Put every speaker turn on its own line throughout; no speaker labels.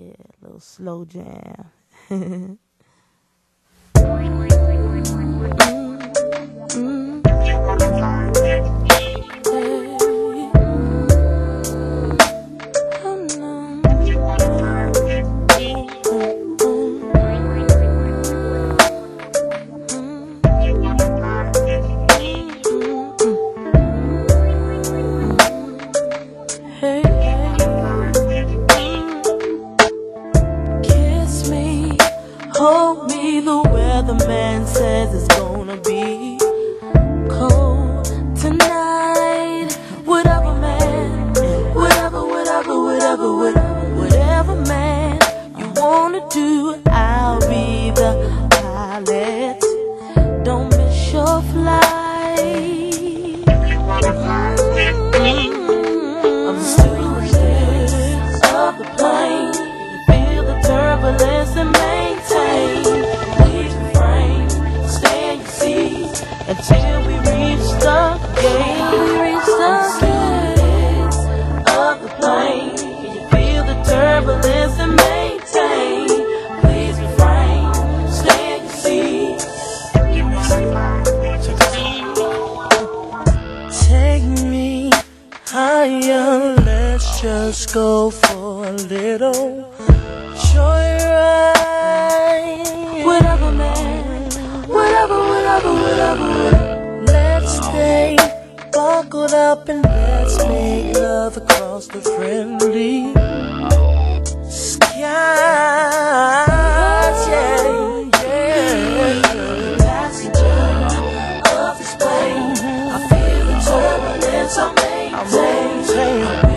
Yeah, a little slow jam. until we reach the gate. We reach the stewardess of the plane. Can you feel the turbulence and maintain? Please refrain, stay in your seat. Take me higher, let's just go for a little joyride. Let's stay buckled up and let's make love across the friendly skies. Yeah, yeah.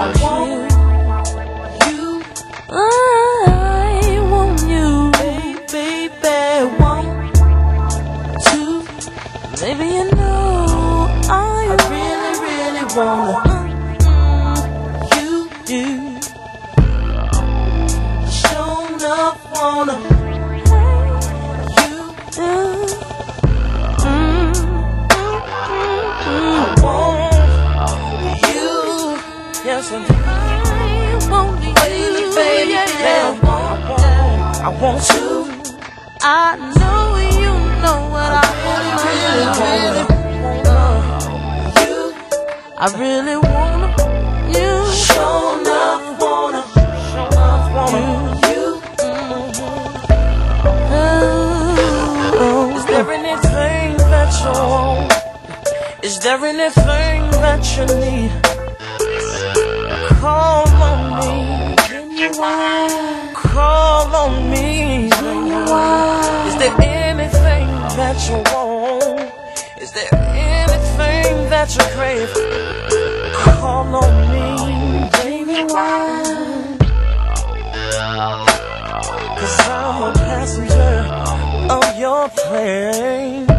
I want you. I want you, baby. Want to. Maybe you know I really, really wanna. Mm-hmm. You do. Shown up wanna. I want you. I know you know what I really, really want. You, I really wanna. You, show enough wanna. Show enough wanna. You, is there anything that you want? Is there anything that you need? Call on me. Call on me. Is there anything that you want? Is there anything that you crave? Call on me, baby. Cause I'm a passenger of your plane.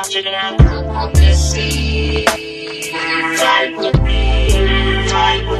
mountain
and I'm on the sea. Fight with me, fight with me.